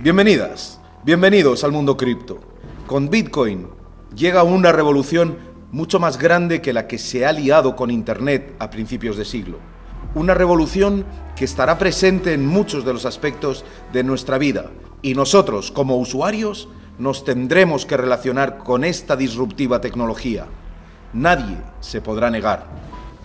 Bienvenidas, bienvenidos al mundo cripto. Con Bitcoin llega una revolución mucho más grande que la que se ha liado con Internet a principios de siglo. Una revolución que estará presente en muchos de los aspectos de nuestra vida y nosotros, como usuarios, nos tendremos que relacionar con esta disruptiva tecnología. Nadie se podrá negar.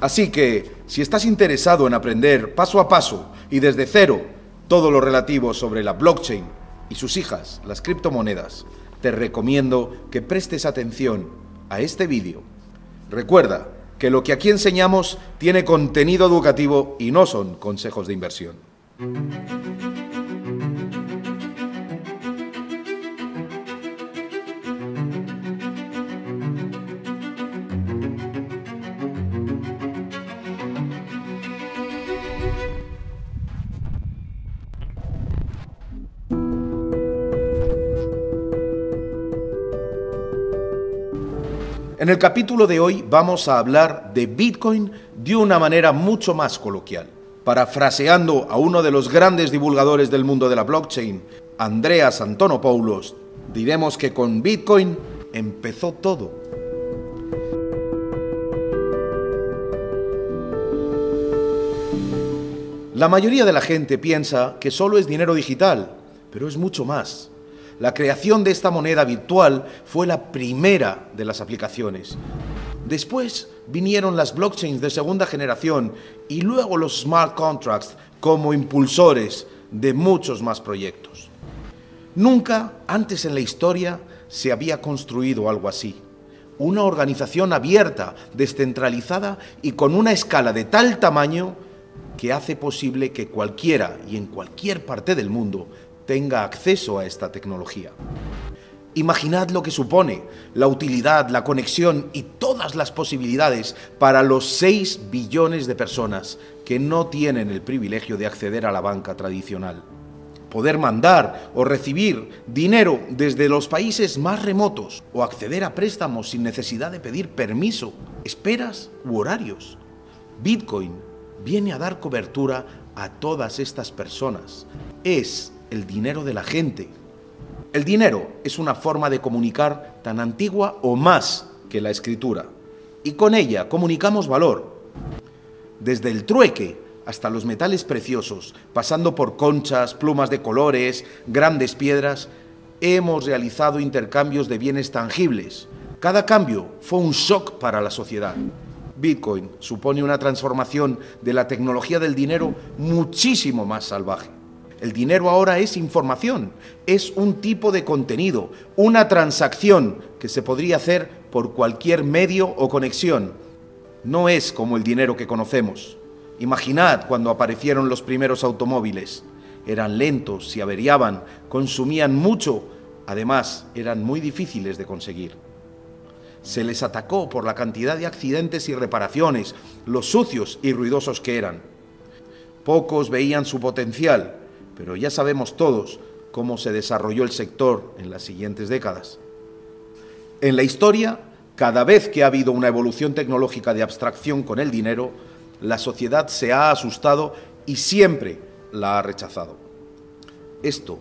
Así que, si estás interesado en aprender paso a paso y desde cero todo lo relativo sobre la blockchain y sus hijas, las criptomonedas, te recomiendo que prestes atención a este vídeo. Recuerda que lo que aquí enseñamos tiene contenido educativo y no son consejos de inversión. En el capítulo de hoy vamos a hablar de Bitcoin de una manera mucho más coloquial. Parafraseando a uno de los grandes divulgadores del mundo de la blockchain, Andreas Antonopoulos, diremos que con Bitcoin empezó todo. La mayoría de la gente piensa que solo es dinero digital, pero es mucho más. La creación de esta moneda virtual fue la primera de las aplicaciones. Después vinieron las blockchains de segunda generación y luego los smart contracts como impulsores de muchos más proyectos. Nunca antes en la historia se había construido algo así. Una organización abierta, descentralizada y con una escala de tal tamaño que hace posible que cualquiera y en cualquier parte del mundo tenga acceso a esta tecnología. Imaginad lo que supone la utilidad, la conexión y todas las posibilidades para los 6 billones de personas que no tienen el privilegio de acceder a la banca tradicional. Poder mandar o recibir dinero desde los países más remotos o acceder a préstamos sin necesidad de pedir permiso, esperas u horarios. Bitcoin viene a dar cobertura a todas estas personas. Es el dinero de la gente. El dinero es una forma de comunicar tan antigua o más que la escritura, y con ella comunicamos valor. Desde el trueque hasta los metales preciosos, pasando por conchas, plumas de colores, grandes piedras, hemos realizado intercambios de bienes tangibles. Cada cambio fue un shock para la sociedad. Bitcoin supone una transformación de la tecnología del dinero muchísimo más salvaje. El dinero ahora es información, es un tipo de contenido, una transacción que se podría hacer por cualquier medio o conexión. No es como el dinero que conocemos. Imaginad cuando aparecieron los primeros automóviles. Eran lentos, se averiaban, consumían mucho, además eran muy difíciles de conseguir. Se les atacó por la cantidad de accidentes y reparaciones, los sucios y ruidosos que eran. Pocos veían su potencial, pero ya sabemos todos cómo se desarrolló el sector en las siguientes décadas. En la historia, cada vez que ha habido una evolución tecnológica de abstracción con el dinero, la sociedad se ha asustado y siempre la ha rechazado. Esto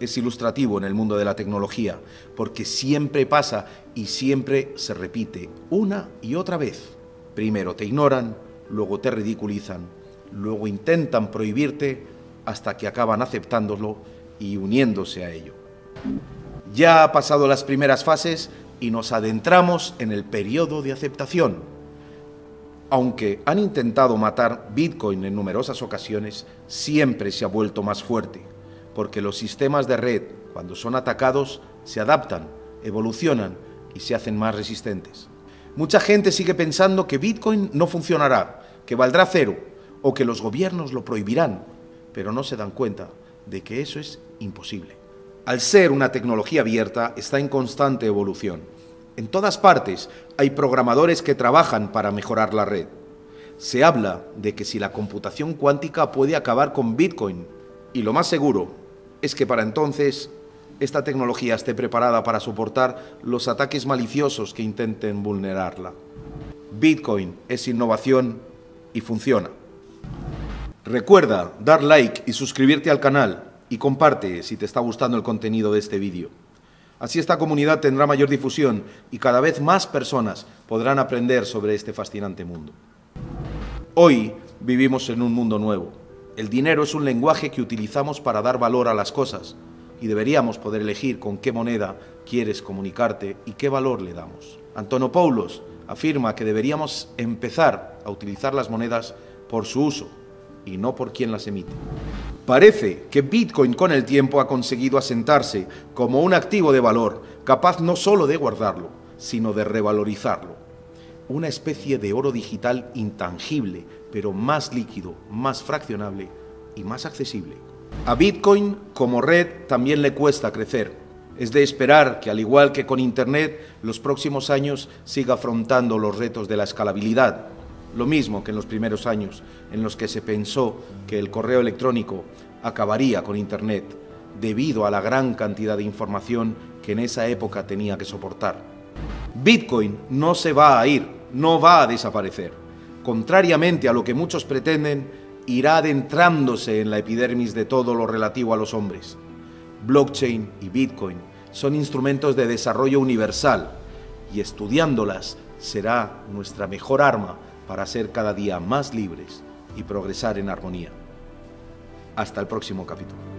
es ilustrativo en el mundo de la tecnología, porque siempre pasa y siempre se repite una y otra vez. Primero te ignoran, luego te ridiculizan, luego intentan prohibirte hasta que acaban aceptándolo y uniéndose a ello. Ya ha pasado las primeras fases y nos adentramos en el periodo de aceptación. Aunque han intentado matar Bitcoin en numerosas ocasiones, siempre se ha vuelto más fuerte, porque los sistemas de red, cuando son atacados, se adaptan, evolucionan y se hacen más resistentes. Mucha gente sigue pensando que Bitcoin no funcionará, que valdrá cero o que los gobiernos lo prohibirán, pero no se dan cuenta de que eso es imposible. Al ser una tecnología abierta, está en constante evolución. En todas partes hay programadores que trabajan para mejorar la red. Se habla de que si la computación cuántica puede acabar con Bitcoin, y lo más seguro es que para entonces esta tecnología esté preparada para soportar los ataques maliciosos que intenten vulnerarla. Bitcoin es innovación y funciona. Recuerda dar like y suscribirte al canal y comparte si te está gustando el contenido de este vídeo. Así esta comunidad tendrá mayor difusión y cada vez más personas podrán aprender sobre este fascinante mundo. Hoy vivimos en un mundo nuevo. El dinero es un lenguaje que utilizamos para dar valor a las cosas y deberíamos poder elegir con qué moneda quieres comunicarte y qué valor le damos. Antonopoulos afirma que deberíamos empezar a utilizar las monedas por su uso y no por quien las emite. Parece que Bitcoin con el tiempo ha conseguido asentarse como un activo de valor capaz no solo de guardarlo, sino de revalorizarlo. Una especie de oro digital intangible, pero más líquido, más fraccionable y más accesible. A Bitcoin como red también le cuesta crecer. Es de esperar que, al igual que con Internet, los próximos años siga afrontando los retos de la escalabilidad, lo mismo que en los primeros años en los que se pensó que el correo electrónico acabaría con Internet debido a la gran cantidad de información que en esa época tenía que soportar. Bitcoin no se va a ir, no va a desaparecer. Contrariamente a lo que muchos pretenden, irá adentrándose en la epidermis de todo lo relativo a los hombres. Blockchain y Bitcoin son instrumentos de desarrollo universal y estudiándolas será nuestra mejor arma para ser cada día más libres y progresar en armonía. Hasta el próximo capítulo.